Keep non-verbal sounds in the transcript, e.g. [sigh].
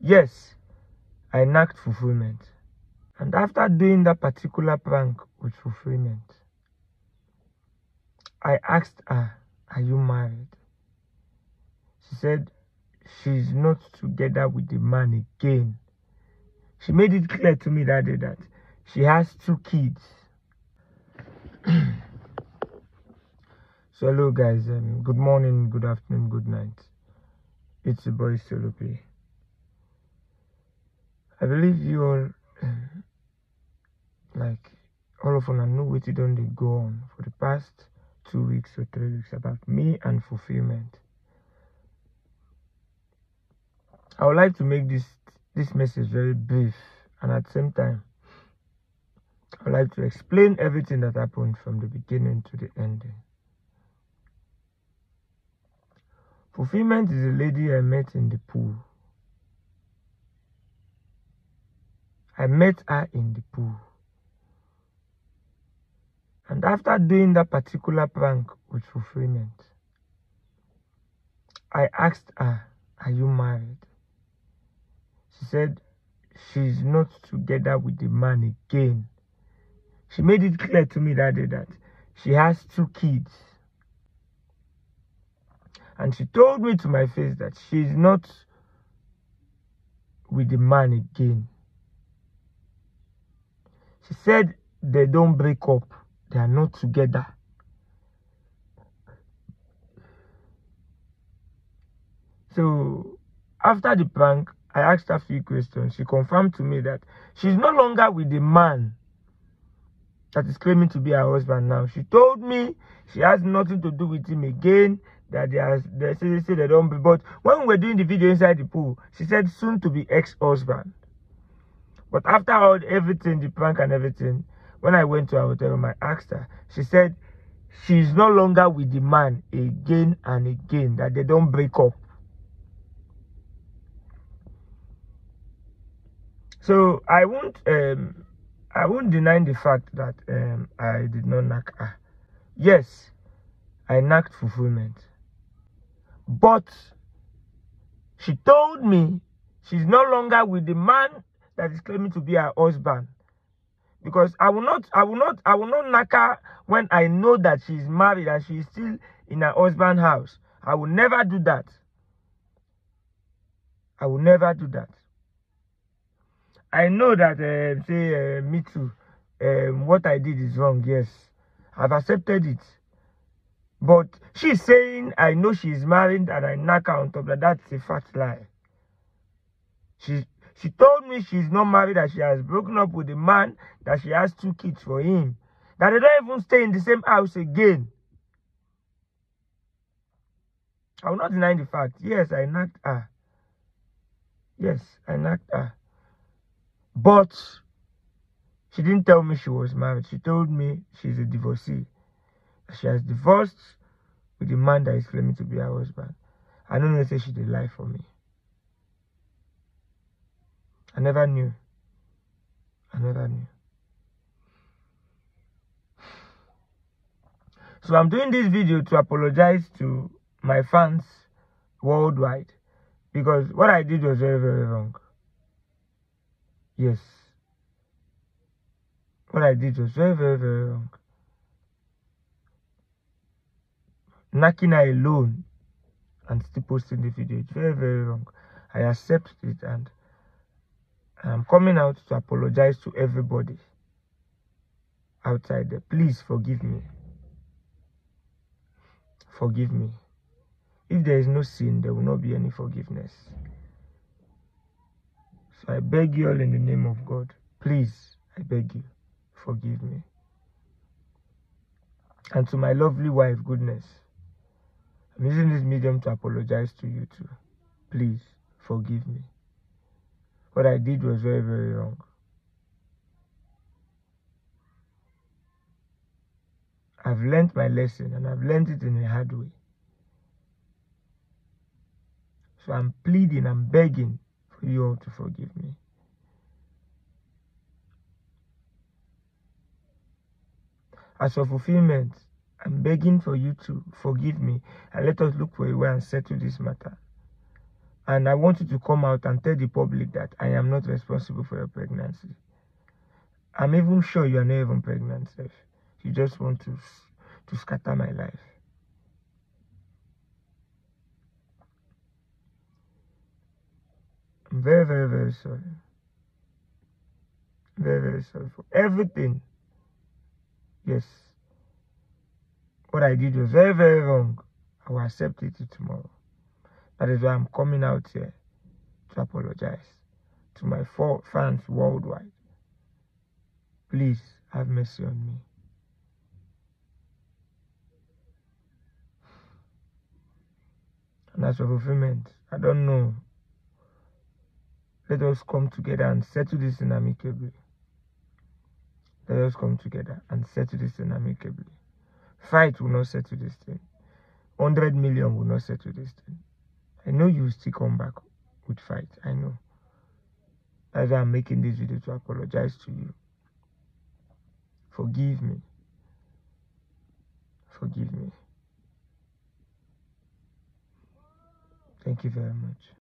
Yes, I knocked fulfillment. And after doing that particular prank with fulfillment, I asked her, Are you married? She said she's not together with the man again. She made it clear to me that day that she has two kids. [clears throat] so hello guys, um, good morning, good afternoon, good night. It's your boy Solo P. I believe you all um, like all of us, know what it don't they go on for the past two weeks or three weeks about me and fulfillment. I would like to make this this message very brief and at the same time I'd like to explain everything that happened from the beginning to the ending. Fulfillment is a lady I met in the pool. I met her in the pool. And after doing that particular prank with fulfillment, I asked her, Are you married? She said she's not together with the man again. She made it clear to me that day that she has two kids. And she told me to my face that she's not with the man again. She said they don't break up. They are not together. So after the prank, I asked her a few questions. She confirmed to me that she's no longer with the man that is claiming to be her husband now. She told me she has nothing to do with him again. That they are they say, they say they don't but when we were doing the video inside the pool, she said soon to be ex-husband. But after all everything, the prank and everything, when I went to her hotel room, I asked her, she said she's no longer with the man again and again, that they don't break up. So I won't um I won't deny the fact that um I did not knock her. Yes, I knocked fulfillment. But she told me she's no longer with the man that is claiming to be her husband. Because I will not I will not I will not knock her when I know that she's married and she's still in her husband's house. I will never do that. I will never do that. I know that uh, say uh, me too. Um, what I did is wrong. Yes, I've accepted it. But she's saying I know she's married and I knock her on top. That's a fat lie. She she told me she's not married that she has broken up with a man that she has two kids for him. That they don't even stay in the same house again. I will not deny the fact. Yes, I knocked her. Yes, I knocked her. But she didn't tell me she was married. She told me she's a divorcee. She has divorced with the man that is claiming to be her husband. I don't know say she did lie for me. I never knew. I never knew. So I'm doing this video to apologize to my fans worldwide because what I did was very, very wrong. Yes. What I did was very, very, very wrong. Her alone and still posting the video. It's very, very wrong. I accept it and I'm coming out to apologize to everybody outside there. Please forgive me. Forgive me. If there is no sin, there will not be any forgiveness. So I beg you all in the name of God, please, I beg you, forgive me. And to my lovely wife, goodness, I'm using this medium to apologize to you too. Please, forgive me. What I did was very, very wrong. I've learned my lesson and I've learned it in a hard way. So I'm pleading, I'm begging for you all to forgive me. As for fulfillment, I'm begging for you to forgive me and let us look for a way and settle this matter. And I want you to come out and tell the public that I am not responsible for your pregnancy. I'm even sure you are not even pregnant, Seth. You just want to, to scatter my life. I'm very, very, very sorry. Very, very sorry for everything. Yes. What I did was very, very wrong. I will accept it tomorrow. That is why I'm coming out here to apologize to my fans worldwide. Please have mercy on me. And as for fulfillment, I don't know. Let us come together and settle this in amicably. Let us come together and settle this in amicably. Fight will not settle this thing. 100 million will not settle this thing. I know you still come back with fight. I know. That's why I'm making this video to apologize to you. Forgive me. Forgive me. Thank you very much.